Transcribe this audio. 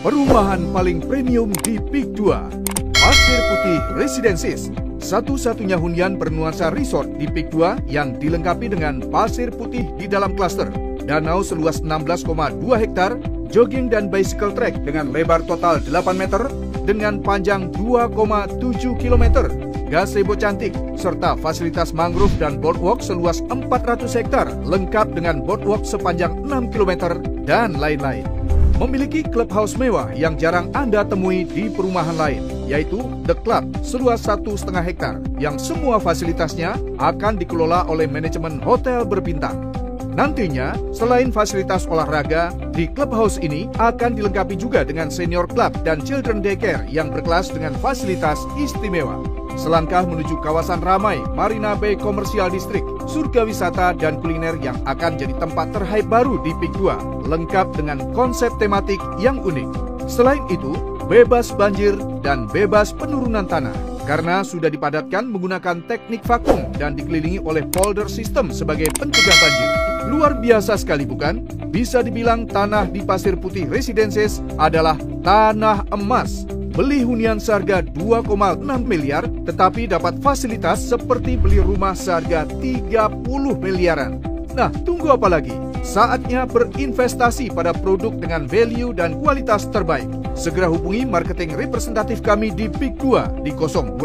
Perumahan paling premium di Peak 2. Pasir Putih Residences. Satu-satunya hunian bernuansa resort di Peak 2 yang dilengkapi dengan pasir putih di dalam klaster. Danau seluas 16,2 hektar, jogging dan bicycle track dengan lebar total 8 meter dengan panjang 2,7 km. Gazebo cantik serta fasilitas mangrove dan boardwalk seluas 400 hektar lengkap dengan boardwalk sepanjang 6 km dan lain-lain memiliki clubhouse mewah yang jarang Anda temui di perumahan lain, yaitu The Club seluas satu setengah hektar, yang semua fasilitasnya akan dikelola oleh manajemen hotel berbintang. Nantinya, selain fasilitas olahraga, di clubhouse ini akan dilengkapi juga dengan senior club dan children daycare yang berkelas dengan fasilitas istimewa. Selangkah menuju kawasan ramai Marina Bay Commercial District, surga wisata dan kuliner yang akan jadi tempat terhype baru di Pik 2, lengkap dengan konsep tematik yang unik. Selain itu, bebas banjir dan bebas penurunan tanah karena sudah dipadatkan menggunakan teknik vakum dan dikelilingi oleh polder system sebagai pencegah banjir. Luar biasa sekali bukan? Bisa dibilang tanah di Pasir Putih Residences adalah tanah emas Beli hunian seharga 2,6 miliar tetapi dapat fasilitas seperti beli rumah seharga 30 miliaran. Nah, tunggu apa lagi? Saatnya berinvestasi pada produk dengan value dan kualitas terbaik. Segera hubungi marketing representatif kami di Big 2 di 021